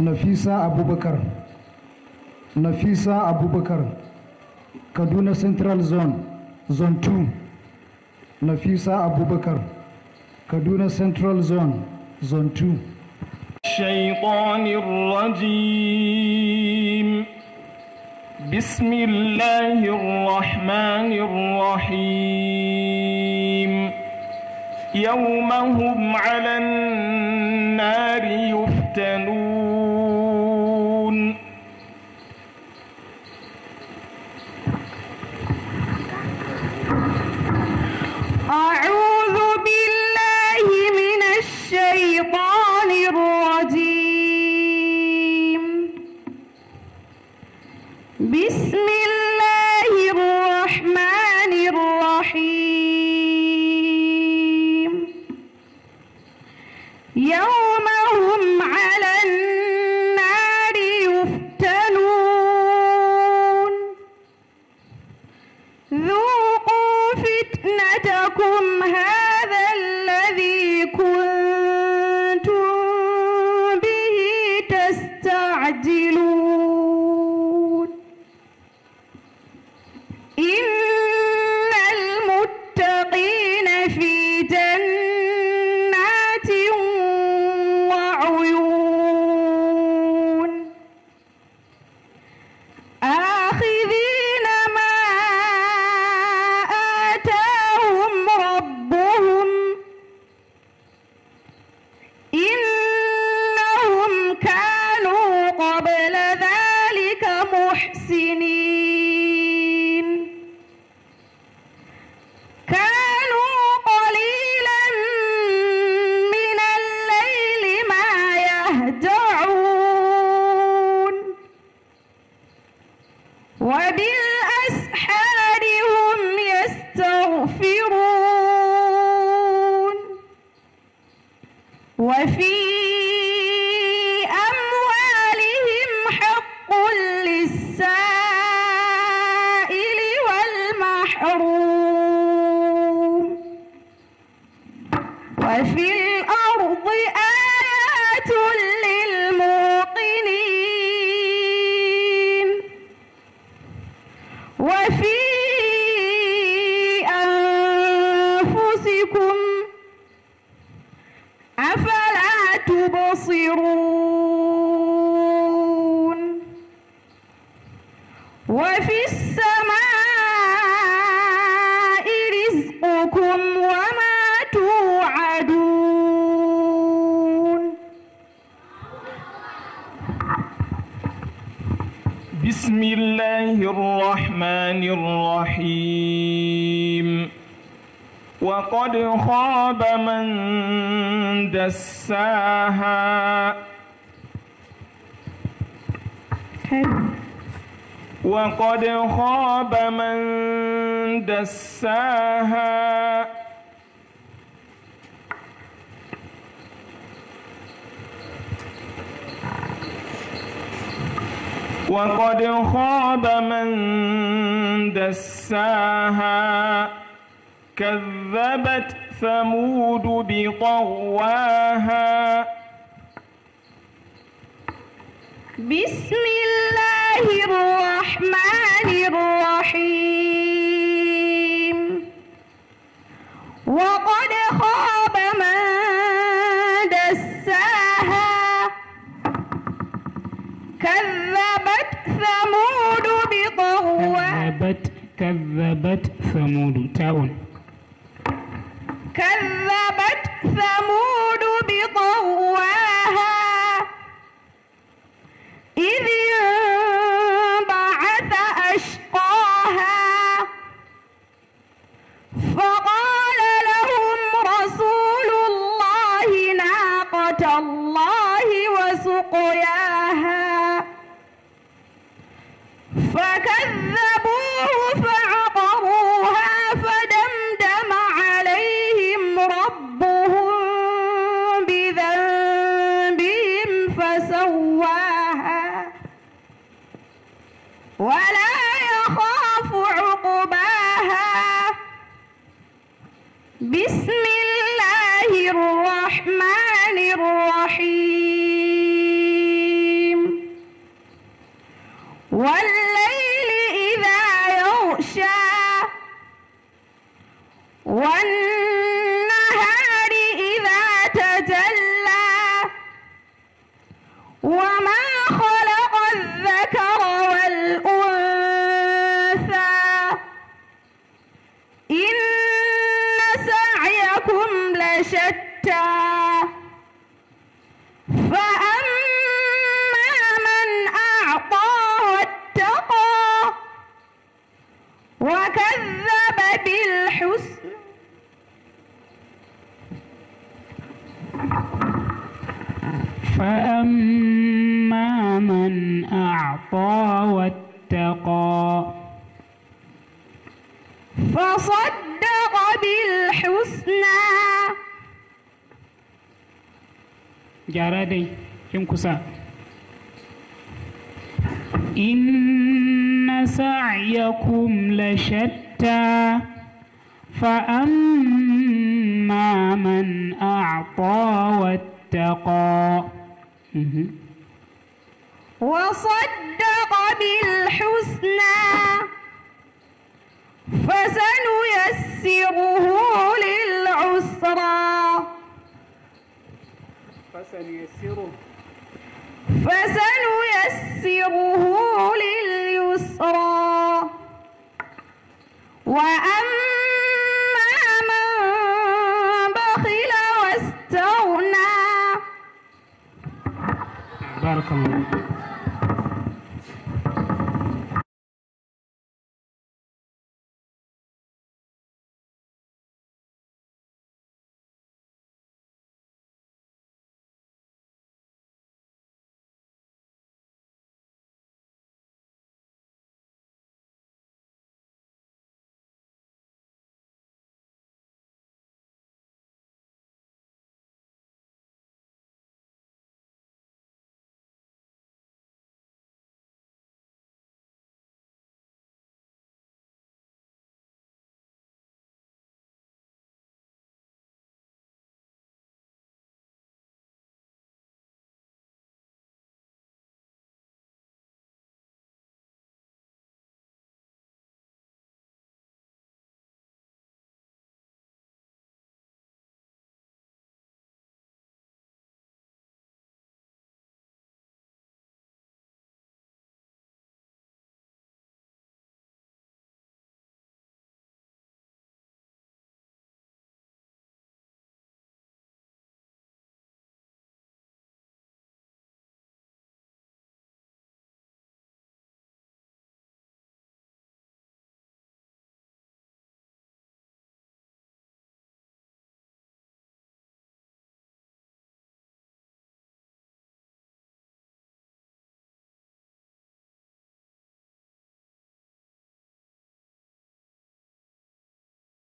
نفيسا أبو بكر نفيسا أبو بكر كدونا Central Zone Zone 2 نفيسا أبو بكر كدونا Central Zone Zone 2 الشيطان الرجيم بسم الله الرحمن الرحيم يومهم على النار يفتنون بسم وفي أموالهم حق للسائل والمحروم. وفي وفي السماء رزقكم وما توعدون. بسم الله الرحمن الرحيم. وقد خاب من دساها. وقد خاب من دساها. وقد خاب من دساها. كذبت ثمود بطغواها. بسم الله الرحمن الرحيم. وقد خاب من دساها كذبت ثمود بطغواها كذبت كذبت ثمود تاء. كذبت ثمود الله وسقياها. فكذبوه فعقروها فدمدم عليهم ربهم بذنبهم فسواها. ولا والليل إذا يغشى والنهار إذا تجلى وما خلق الذكر والأنثى إن سعيكم لشتى فأما من أعطى واتقى وكذب بالحسن فأما من أعطى واتقى. فصدق بالحسنى. kin kusa inna sa'yakum lashatta فأما من أعطى واتقى. وصدق بالحسنى فسنيسره للعسرى. فسنيسره. لليسرى. وأما नमस्कार सम्मान